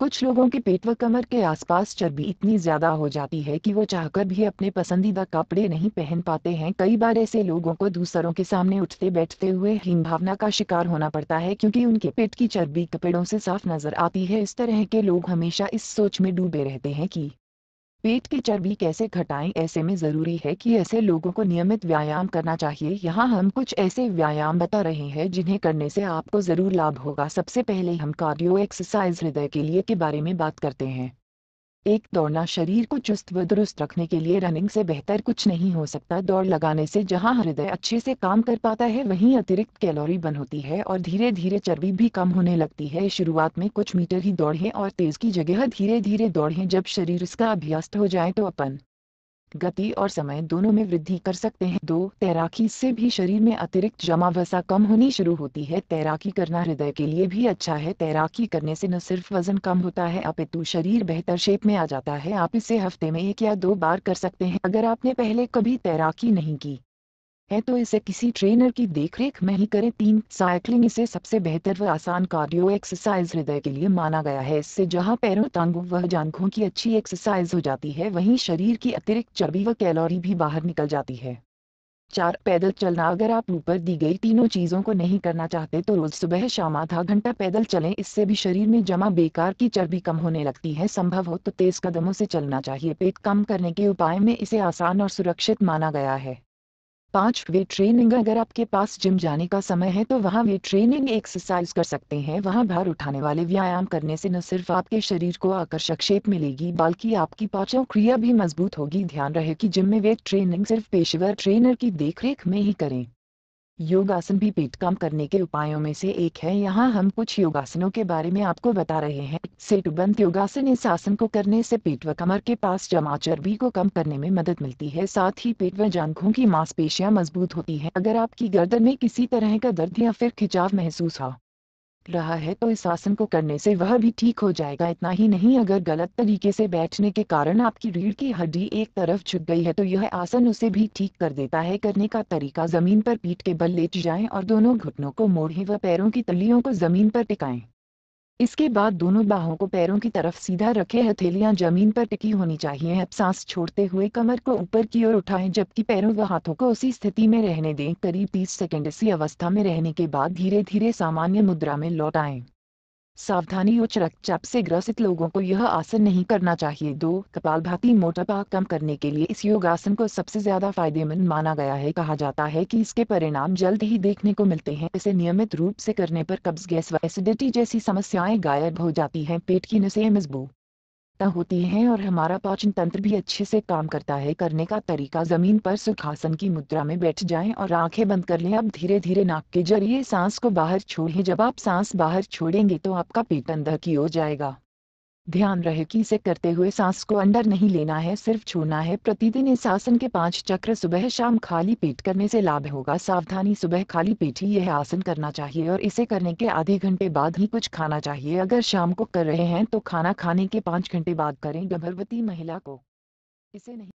कुछ लोगों के पेट व कमर के आसपास चर्बी इतनी ज़्यादा हो जाती है कि वो चाहकर भी अपने पसंदीदा कपड़े नहीं पहन पाते हैं। कई बार ऐसे लोगों को दूसरों के सामने उठते बैठते हुए हीन भावना का शिकार होना पड़ता है क्योंकि उनके पेट की चर्बी कपड़ों से साफ़ नज़र आती है। इस तरह के लोग हमेशा इस सोच में डूबे रहते हैं कि पेट की चर्बी कैसे घटाएँ, ऐसे में ज़रूरी है कि ऐसे लोगों को नियमित व्यायाम करना चाहिए। यहाँ हम कुछ ऐसे व्यायाम बता रहे हैं जिन्हें करने से आपको ज़रूर लाभ होगा। सबसे पहले हम कार्डियो एक्सरसाइज हृदय के लिए के बारे में बात करते हैं। एक दौड़ना शरीर को चुस्त व दुरुस्त रखने के लिए रनिंग से बेहतर कुछ नहीं हो सकता। दौड़ लगाने से जहाँ हृदय अच्छे से काम कर पाता है, वहीं अतिरिक्त कैलोरी बन होती है और धीरे धीरे चर्बी भी कम होने लगती है। शुरुआत में कुछ मीटर ही दौड़ें और तेज की जगह धीरे धीरे दौड़ें। जब शरीर इसका अभ्यस्त हो जाए तो अपन गति और समय दोनों में वृद्धि कर सकते हैं। दो, तैराकी से भी शरीर में अतिरिक्त जमा वसा कम होनी शुरू होती है। तैराकी करना हृदय के लिए भी अच्छा है। तैराकी करने से न सिर्फ़ वज़न कम होता है, अपितु शरीर बेहतर शेप में आ जाता है। आप इसे हफ़्ते में एक या दो बार कर सकते हैं। अगर आपने पहले कभी तैराकी नहीं की है तो इसे किसी ट्रेनर की देखरेख में ही करें। तीन साइकिलिंग इसे सबसे बेहतर व आसान कार्डियो एक्सरसाइज हृदय के लिए माना गया है। इससे जहाँ पैरों, टांगों व जांघों की अच्छी एक्सरसाइज हो जाती है, वहीं शरीर की अतिरिक्त चर्बी व कैलोरी भी बाहर निकल जाती है। चार, पैदल चलना। अगर आप ऊपर दी गई तीनों चीज़ों को नहीं करना चाहते तो रोज सुबह शाम आधा घंटा पैदल चलें। इससे भी शरीर में जमा बेकार की चर्बी कम होने लगती है। संभव हो तो तेज कदमों से चलना चाहिए। पेट कम करने के उपाय में इसे आसान और सुरक्षित माना गया है। पाँच वे ट्रेनिंग अगर आपके पास जिम जाने का समय है तो वहाँ वे ट्रेनिंग एक्सरसाइज कर सकते हैं। वहाँ भार उठाने वाले व्यायाम करने से न सिर्फ़ आपके शरीर को आकर्षक शेप मिलेगी, बल्कि आपकी पाचन क्रिया भी मज़बूत होगी। ध्यान रहे कि जिम में वे ट्रेनिंग सिर्फ़ पेशेवर ट्रेनर की देखरेख में ही करें। योगासन भी पेट कम करने के उपायों में से एक है। यहाँ हम कुछ योगासनों के बारे में आपको बता रहे हैं। सेटुबंद योगासन इस आसन को करने से पेट व कमर के पास जमा चर्बी को कम करने में मदद मिलती है। साथ ही पेट व जानखों की मांसपेशियाँ मज़बूत होती हैं। अगर आपकी गर्दन में किसी तरह का दर्द या फिर खिंचाव महसूस हो रहा है तो इस आसन को करने से वह भी ठीक हो जाएगा। इतना ही नहीं, अगर गलत तरीके से बैठने के कारण आपकी रीढ़ की हड्डी एक तरफ़ झुक गई है तो यह आसन उसे भी ठीक कर देता है। करने का तरीका ज़मीन पर पीठ के बल लेट जाएँ और दोनों घुटनों को मोड़ें व पैरों की तलियों को ज़मीन पर टिकाएँ। इसके बाद दोनों बाहों को पैरों की तरफ़ सीधा रखें, हथेलियाँ ज़मीन पर टिकी होनी चाहिए। अब सांस छोड़ते हुए कमर को ऊपर की ओर उठाएँ, जबकि पैरों व हाथों को उसी स्थिति में रहने दें। करीब 30 सेकंड इसी अवस्था में रहने के बाद धीरे धीरे सामान्य मुद्रा में लौट आएँ। सावधानी उच्च रक्तचाप से ग्रसित लोगों को यह आसन नहीं करना चाहिए। दो कपाल भाती मोटापा कम करने के लिए इस योगासन को सबसे ज़्यादा फ़ायदेमंद माना गया है। कहा जाता है कि इसके परिणाम जल्द ही देखने को मिलते हैं। इसे नियमित रूप से करने पर कब्ज, गैस व एसिडिटी जैसी समस्याएँ गायब हो जाती है। पेट की नशे मज़बूत होती है और हमारा पाचन तंत्र भी अच्छे से काम करता है। करने का तरीका ज़मीन पर सुखासन की मुद्रा में बैठ जाएँ और आँखें बंद कर लें। अब धीरे धीरे नाक के ज़रिए सांस को बाहर छोड़ें। जब आप सांस बाहर छोड़ेंगे तो आपका पेट अंदर की ओर जाएगा। ध्यान रहे कि इसे करते हुए सांस को अंदर नहीं लेना है, सिर्फ़ छोड़ना है। प्रतिदिन इस आसन के पाँच चक्र सुबह, शाम खाली पेट करने से लाभ होगा। सावधानी सुबह खाली पेट ही यह आसन करना चाहिए और इसे करने के आधे घंटे बाद ही कुछ खाना चाहिए। अगर शाम को कर रहे हैं तो खाना खाने के पाँच घंटे बाद करें। गर्भवती महिला को इसे नहीं